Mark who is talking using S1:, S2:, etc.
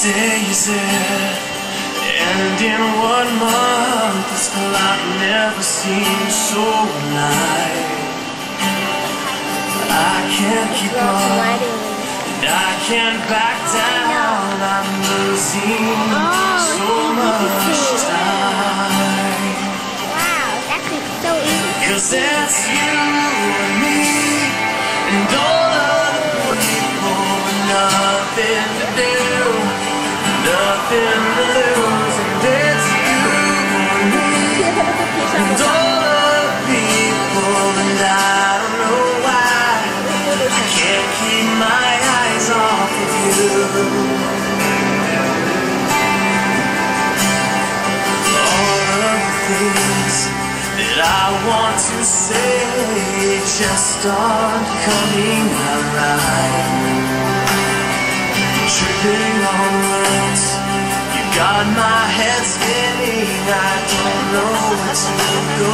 S1: days it? And in one month this clock never seems so alive. I can't keep up. and I can't back down. I'm losing so much time.
S2: Wow, actually so easy.
S1: Cause it's you and me And all other people with nothing that I want to say just aren't coming right. Tripping on got my head spinning. I don't know what's to go.